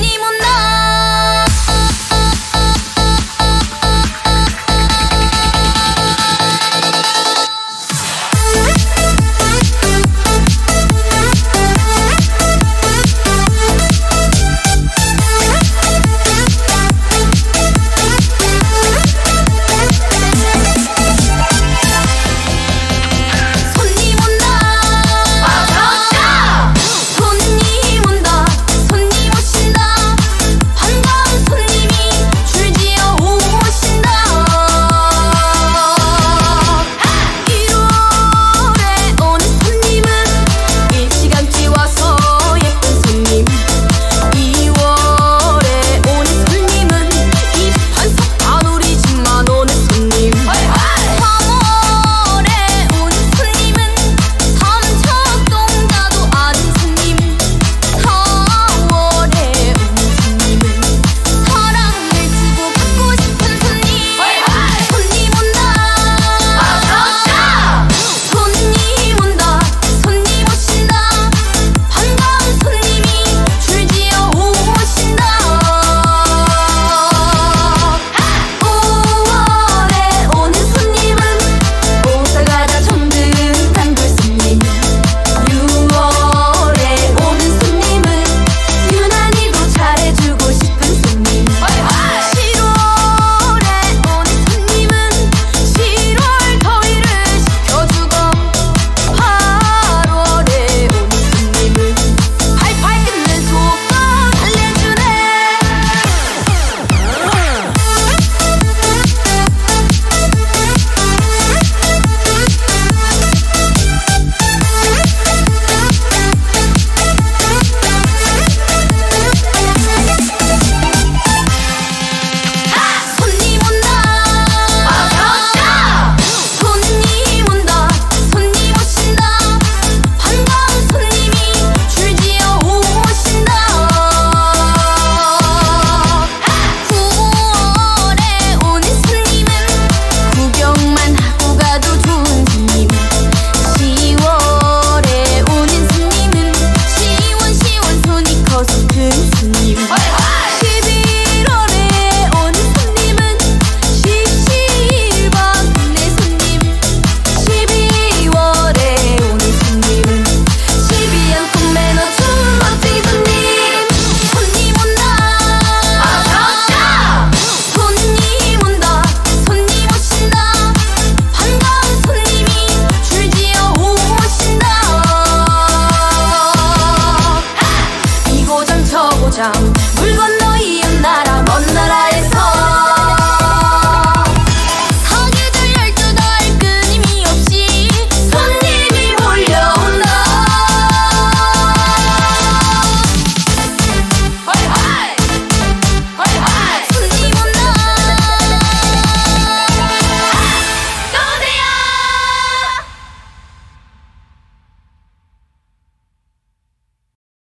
ним 참